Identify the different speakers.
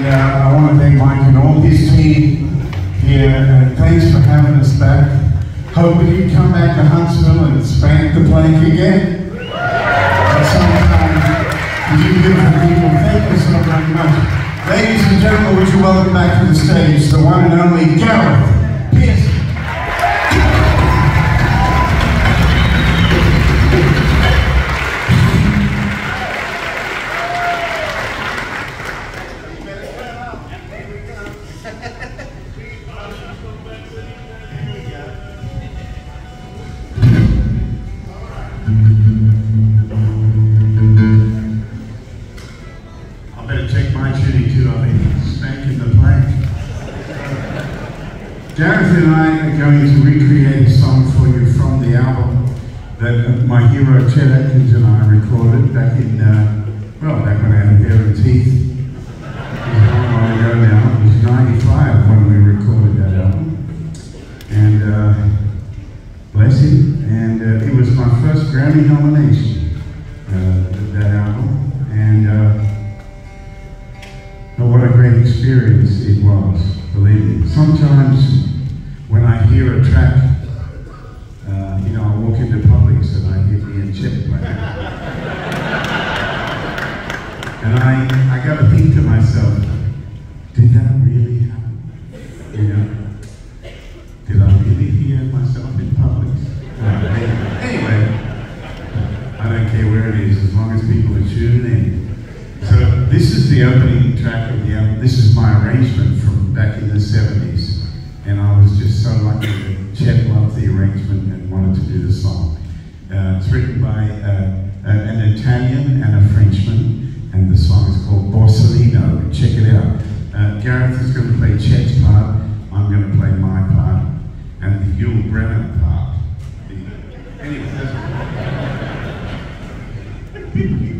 Speaker 1: And uh, I want to thank Mike and all his team here. And thanks for having us back. Hope that you come back to Huntsville and spank the plank again. At some time, you beautiful people, thank you so very much. Ladies and gentlemen, would you welcome back to the stage the one and only Gareth
Speaker 2: and I are going to recreate a song for you from the album that my hero Chet Atkins and I recorded back in, uh, well, back when I had hair and teeth. It was a long while ago now. It was 95 when we recorded that album. And uh, bless him. And uh, it was my first Grammy nomination, uh, that album. And uh, what a great experience it was, believe me. Sometimes I, I got to think to myself, did that really happen? You know? Did I really hear myself in public? Uh, anyway, I don't care where it is, as long as people are tuning in. So this is the opening track of the album. This is my arrangement from back in the 70s. And I was just so lucky that Chet loved the arrangement and wanted to do the song. Uh, it's written by uh, an Italian and a Frenchman, and the song is called Borsalino. Check it out. Uh, Gareth is going to play Chet's part, I'm going to play my part, and the Yul Brynner part. Anyway, that's